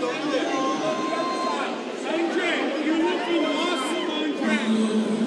Andre. you will be awesome Andre.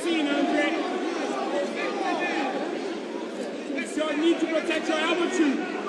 scene, Andre. So I need to protect your altitude.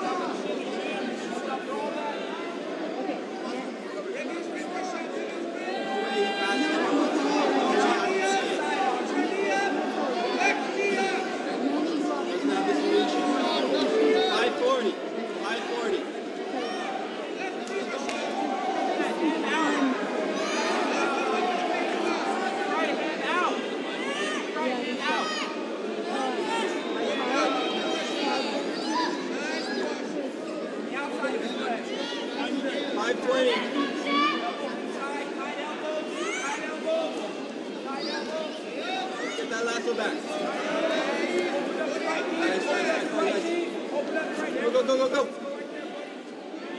go, go, go, go.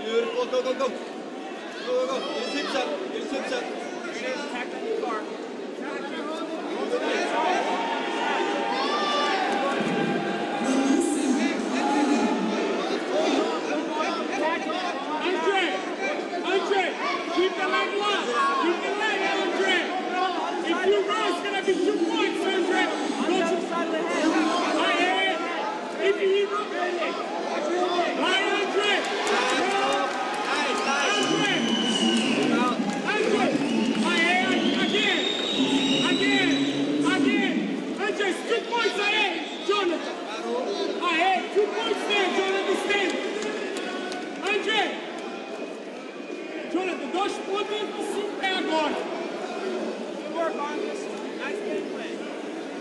Beautiful, go, go, go. Go, go, go. Interception, interception.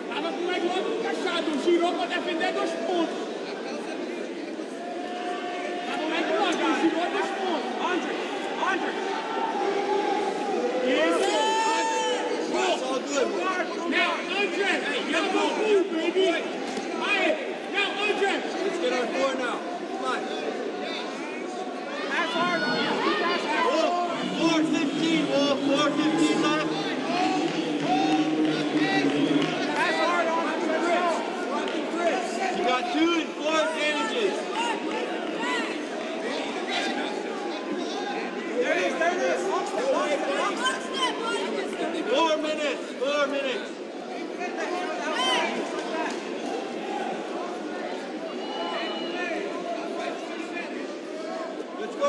Tava com o negócio encaixado, girou para defender dois pontos. Tava com o negócio, girou dois pontos. Andre, Andre.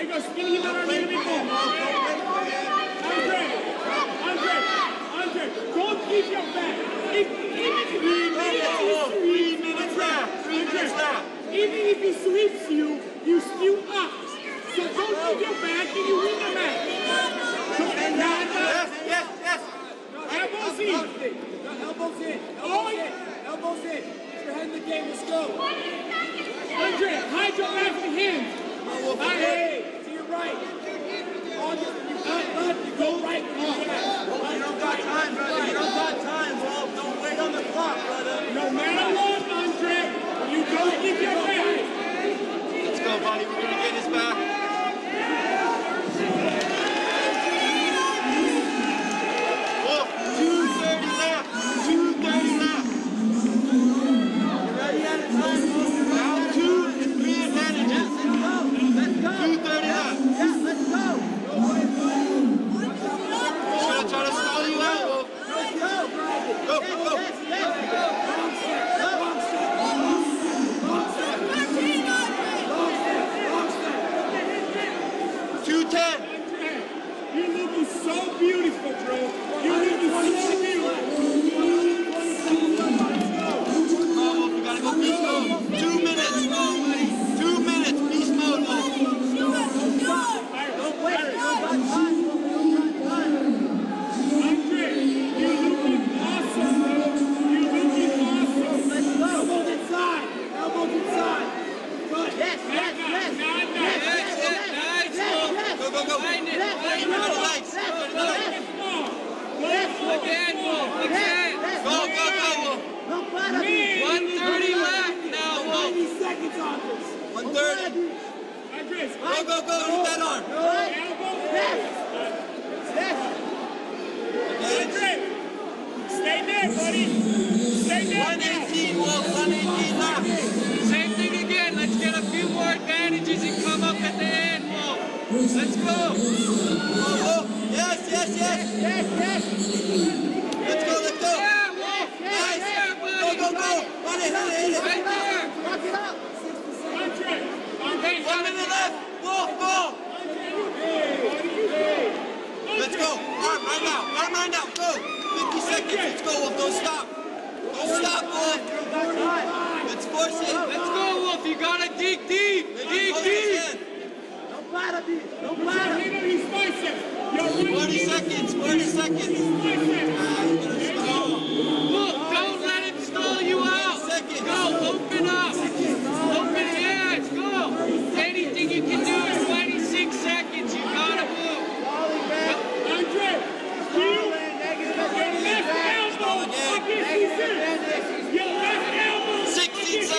On. Andre, Andre, Andre, don't keep your back. Even if Even if he sweeps you, you still up. So don't keep your back. Stay there, buddy. Same thing again. Let's get a few more advantages and come up at the end, Let's go. Let's go, Woolf. Don't stop. Don't stop, Woolf. Let's force it. Let's go, Woolf. You got to dig deep. Dig deep. No para, B. No para. 40 seconds. 40 seconds. Uh,